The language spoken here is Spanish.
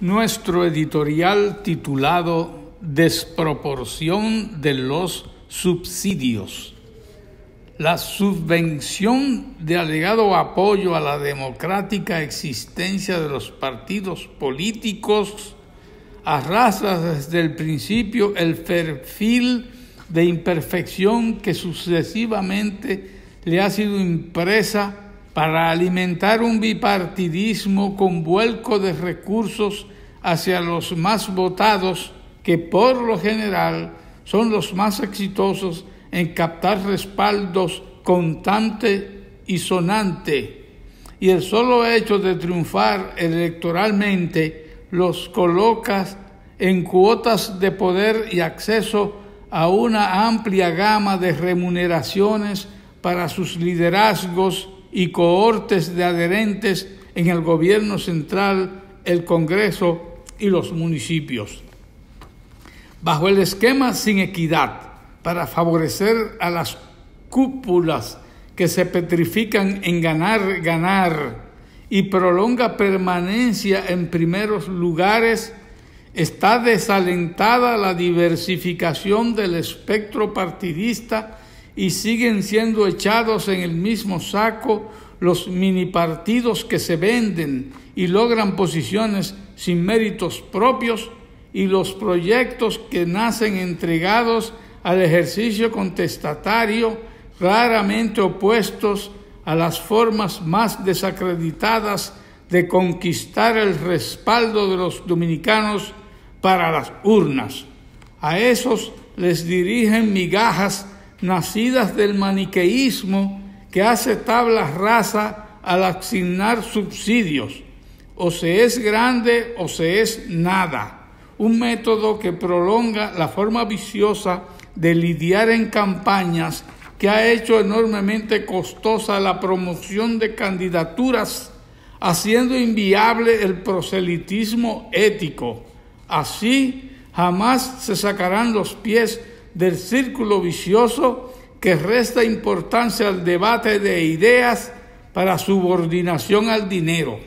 nuestro editorial titulado Desproporción de los subsidios. La subvención de alegado apoyo a la democrática existencia de los partidos políticos arrastra desde el principio el perfil de imperfección que sucesivamente le ha sido impresa para alimentar un bipartidismo con vuelco de recursos hacia los más votados, que por lo general son los más exitosos en captar respaldos constante y sonante. Y el solo hecho de triunfar electoralmente los colocas en cuotas de poder y acceso a una amplia gama de remuneraciones para sus liderazgos y cohortes de adherentes en el gobierno central, el Congreso y los municipios. Bajo el esquema sin equidad, para favorecer a las cúpulas que se petrifican en ganar, ganar y prolonga permanencia en primeros lugares, está desalentada la diversificación del espectro partidista y siguen siendo echados en el mismo saco los mini partidos que se venden y logran posiciones sin méritos propios y los proyectos que nacen entregados al ejercicio contestatario raramente opuestos a las formas más desacreditadas de conquistar el respaldo de los dominicanos para las urnas. A esos les dirigen migajas nacidas del maniqueísmo que hace tabla rasa al asignar subsidios. O se es grande o se es nada. Un método que prolonga la forma viciosa de lidiar en campañas que ha hecho enormemente costosa la promoción de candidaturas, haciendo inviable el proselitismo ético. Así jamás se sacarán los pies del círculo vicioso que resta importancia al debate de ideas para subordinación al dinero.